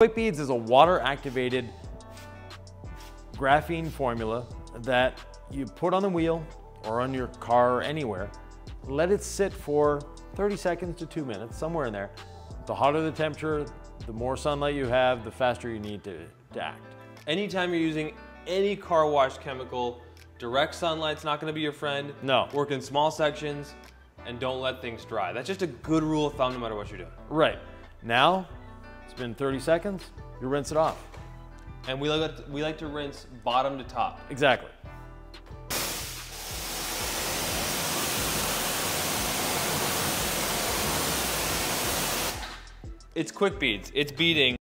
Quick beads is a water activated graphene formula that you put on the wheel or on your car or anywhere. Let it sit for 30 seconds to two minutes, somewhere in there. The hotter the temperature, the more sunlight you have, the faster you need to, to act. Anytime you're using any car wash chemical, direct sunlight's not gonna be your friend. No. Work in small sections and don't let things dry. That's just a good rule of thumb no matter what you're doing. Right. Now, it's been 30 seconds, you rinse it off. And we like, to, we like to rinse bottom to top. Exactly. It's quick beads. It's beading.